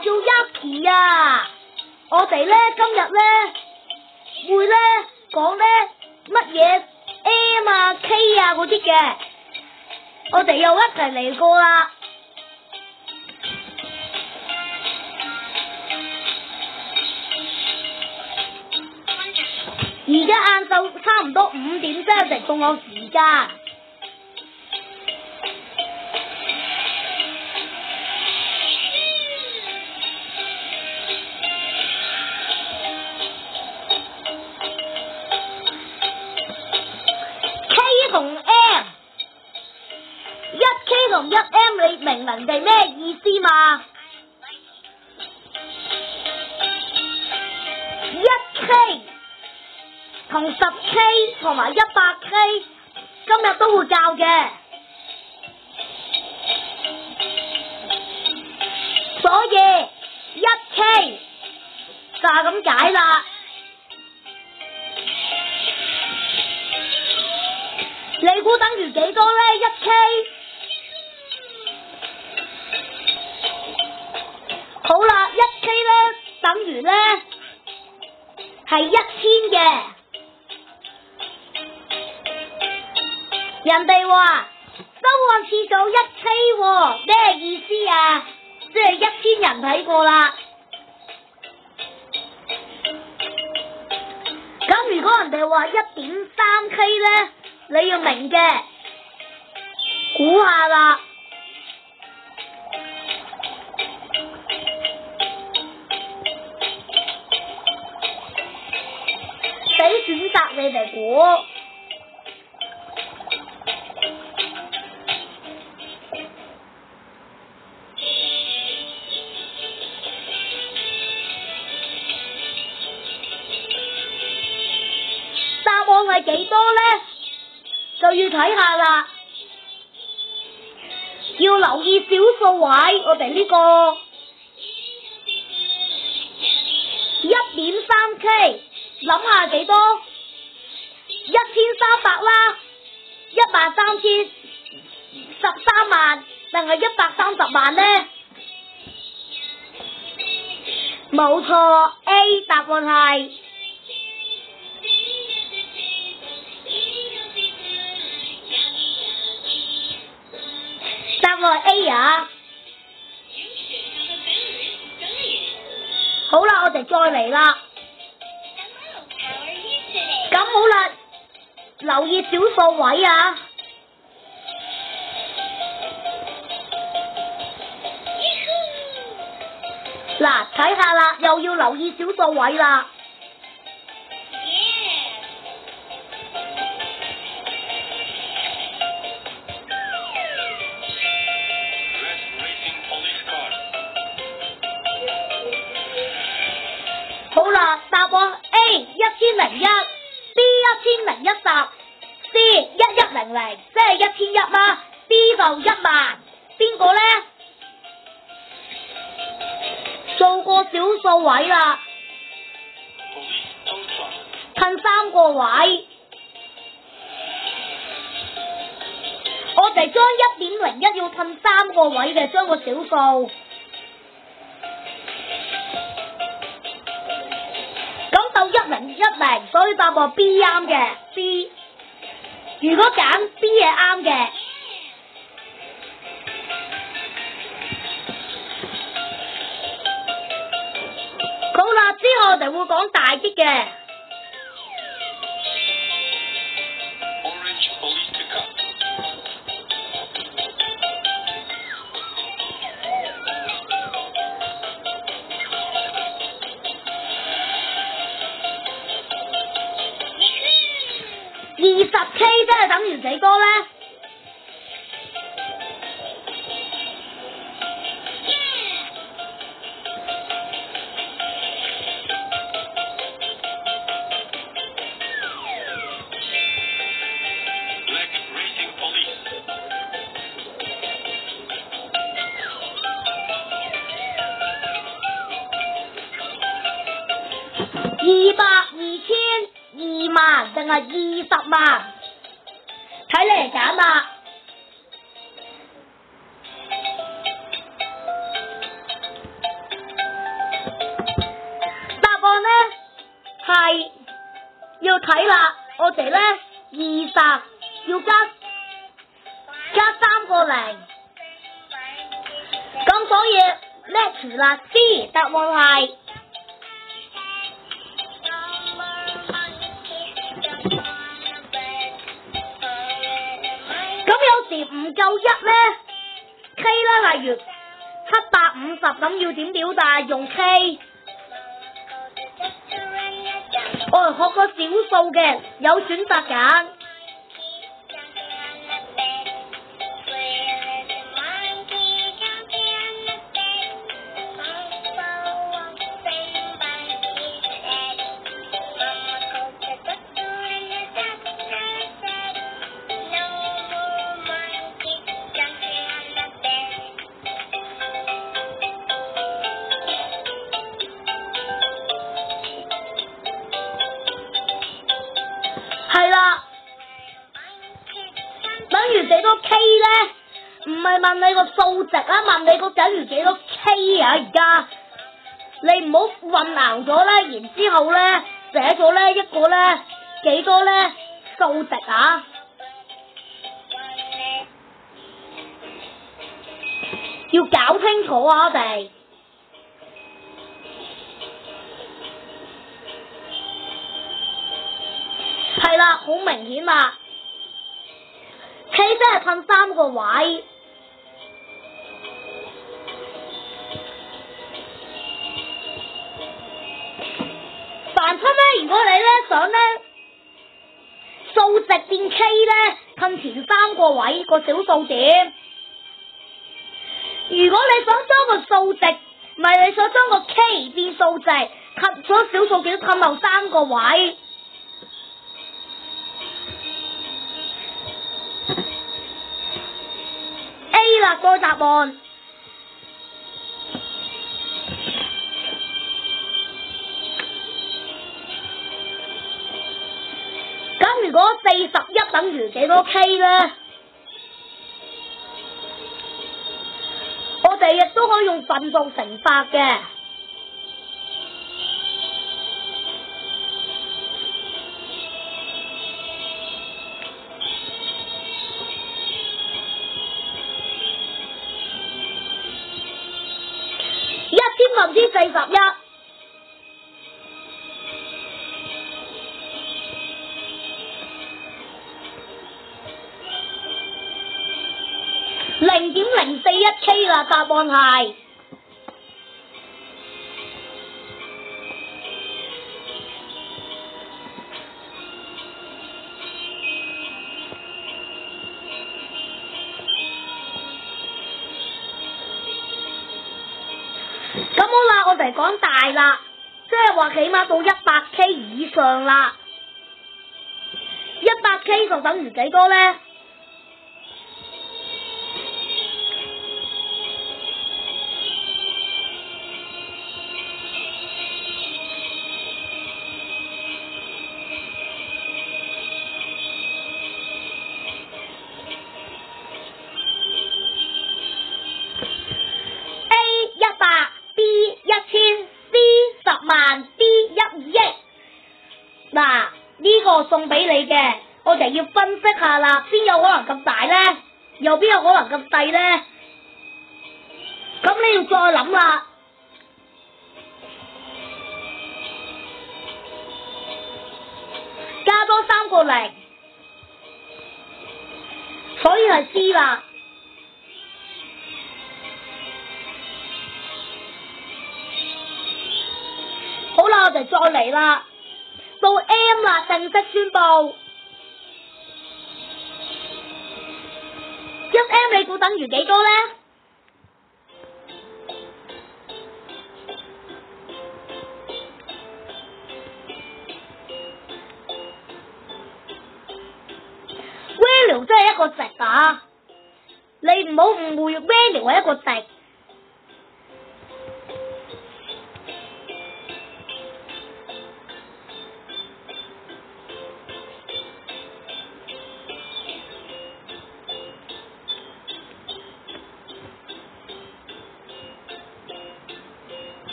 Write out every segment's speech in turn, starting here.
叫 Yuki 啊！我哋咧今日咧會咧講咧乜嘢 M 啊 K 啊嗰啲嘅，我哋又一齊嚟過啦。而家晏晝差唔多五點啫，就到我時間。人哋咩意思嘛？一 K 同十 K 同埋一百 K，今日都會教嘅。所以一 K 就係咁解啦。你估等於幾多呢？一 K 好啦，一 K 呢等於呢係一千嘅。人哋話收看次數一 K 喎，咩意思啊？即係一千人睇過啦。咁如果人哋話一點三 K 呢，你要明嘅，估下啦。你哋估。答案係幾多呢？就要睇下啦，要留意小數位，我哋呢個一点三 K，諗下幾多？一千三百啦，一萬三千十三萬，定係一百三十萬呢？冇錯，A 答案係。答案 A 啊！好啦，我哋再嚟啦。留意小數位啊！嗱，睇下啦，又要留意小數位啦。就一萬，邊個呢？做過小數位啦，褪三個位。我哋將一點零一要褪三個位嘅，將個小數。咁到一零一零，所以答案 B 啱嘅 B。如果揀 B 係啱嘅，好啦，之後我哋會講大啲嘅。二十 K 真係等於幾多呢？二十万。睇你嚟假嘛。答案呢系要睇啦。我哋呢二十要加加三个零。咁所以 match 啦 c 答案系有時唔夠一咧，K 啦，例如七百五十咁要点表达？用 K。我哋學過少數嘅，有选择拣。等於幾多 K 啊？而家你唔好混淆咗啦，然之後咧寫咗咧一個咧幾多咧數值啊？要搞清楚啊！我哋。係啦，好明顯啦，K 真係噴三個位。凡親咧，如果你咧想咧數值變 K 咧，噴前三個位個小數點。如果你想將個數值，唔係你想將個 K 變數值，噴咗小數點噴後三個位。A 啦，個答案。果四十一等於幾多 K 咧？我哋亦都可以用分數乘法嘅。一千分之四十一，答案係。咁好啦，我哋講大啦，即係話起碼到一百 K 以上啦。一百 K 就等於幾多咧送俾你嘅，我哋要分析下啦，边有可能咁大咧？又边有可能咁细咧？咁你要再谂啦。加多三个零，所以系 C 啦。好啦，我哋再嚟啦，到 M 啦，正式宣布。一 M 你估等於幾多咧？value 即係一個值啊！你唔好誤會，value 係一個值。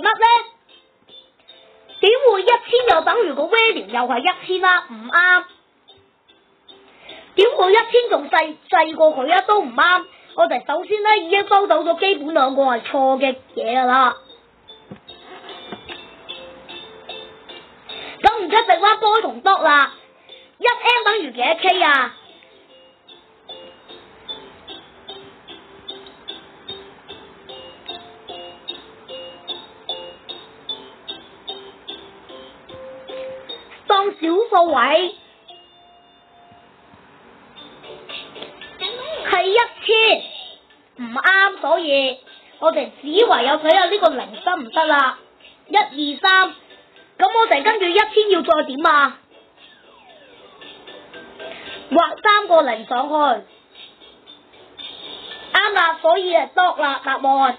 乜咧？点会一千又等于个 value 又系一千啦？唔啱。点会一千仲细细过佢啊？都唔啱。我哋首先咧已經收到咗基本两个系错嘅嘢噶啦。咁唔出剩翻 boy 同 dog 啦。一 m 等于几多 k 啊？當小數位係一千，唔啱，所以我哋只唯有睇下呢個零得唔得啦。一二三，咁我哋跟住一千要再點啊？畫三個零上去，啱啦，所以係得啦答案。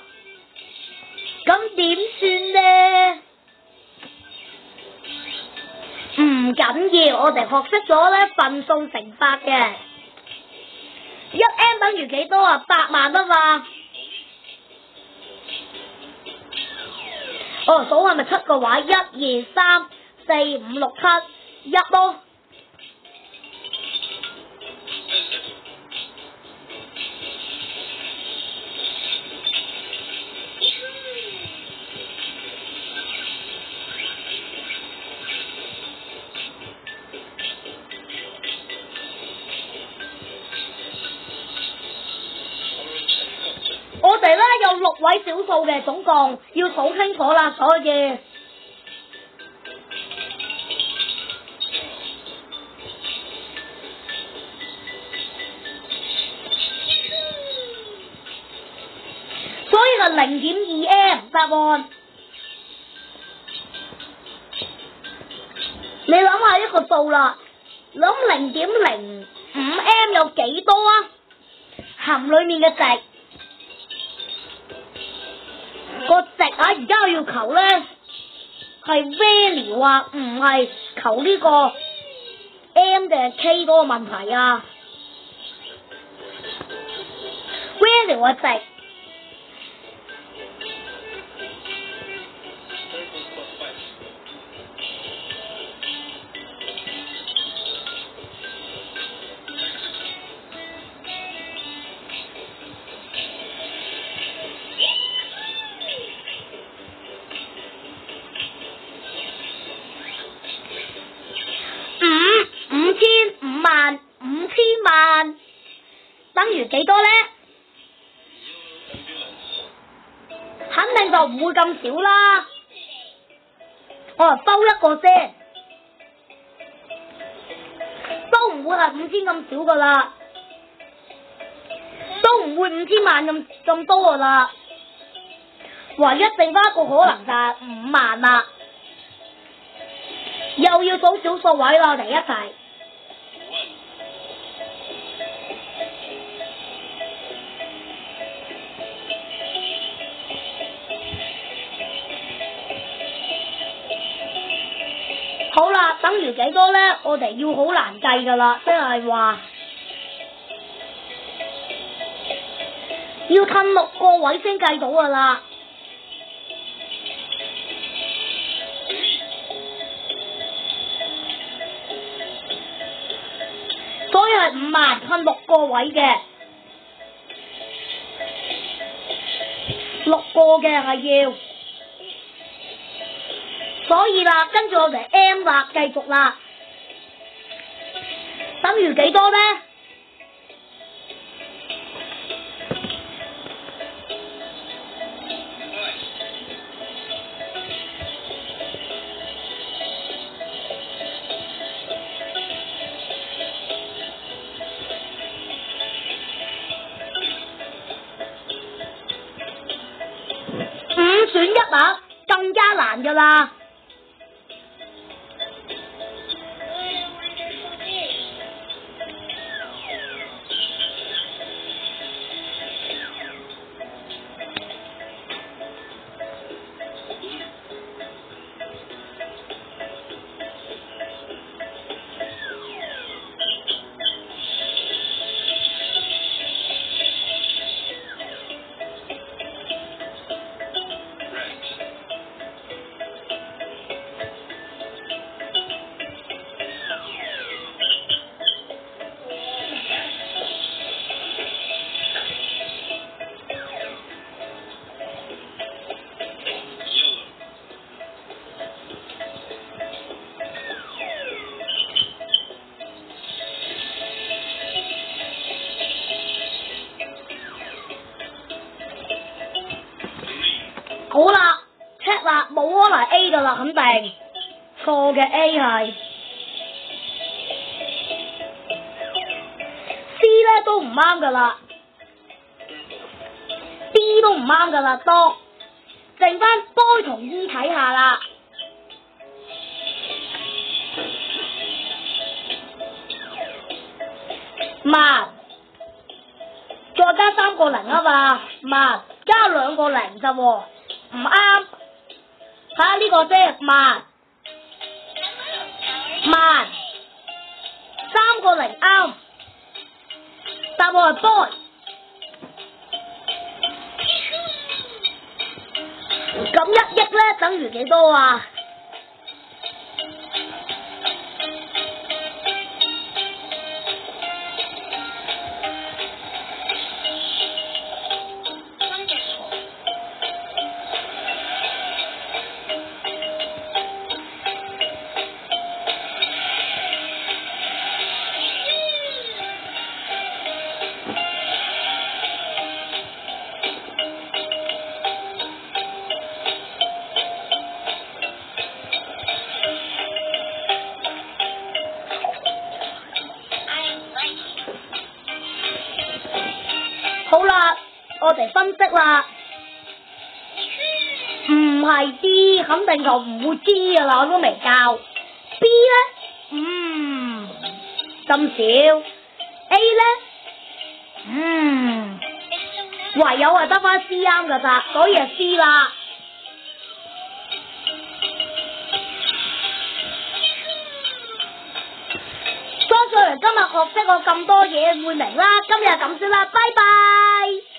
咁點算呢？唔緊要，我哋學識咗咧分數乘法嘅，一 M 等於幾多啊？八萬啊嘛。哦，數係咪七個位？一二三四五六七，一咯。六位小數嘅，總共要數清楚啦，所以所以就零點二 M 答案。你諗下一個數啦，諗零點零五 M 有幾多啊？含裏面嘅值。而家我要求咧系 value 啊，唔系求呢个 m 定系 k 嗰個問題啊。value 嘅值千萬等於幾多咧？肯定就唔會咁少啦。我嚟收一個先，都唔會係五千咁少噶啦，都唔會五千萬咁咁多噶啦。唯一剩翻一個可能就係五萬啦。又要数小數位啦，我哋一齊。等於幾多咧？我哋要好難計噶啦，即係話要褪六個位先計到噶啦。所以係五萬褪六個位嘅，六個嘅係要。所以啦跟住我哋 m 啦继续啦。等于几多呢？五选一啊更加难噶啦。A 噶啦，肯定錯嘅 A 係 C 咧都唔啱噶啦，D 都唔啱噶啦，多剩翻 boy 同 E 睇下啦。慢，再加三个零啊嘛，慢，加两个零咋喎？唔啱，呢个即系万万三个零啱。答案系 boss 咁一亿咧等于几多啊？我哋分析啦，唔係 D，肯定就唔會知噶啦，我都未教。B 咧，嗯，咁少。A 咧，嗯，唯有係得翻 C 啱噶咋，所以係 C 啦。相信今日學識我咁多嘢，會明啦。今日就咁先啦，拜拜。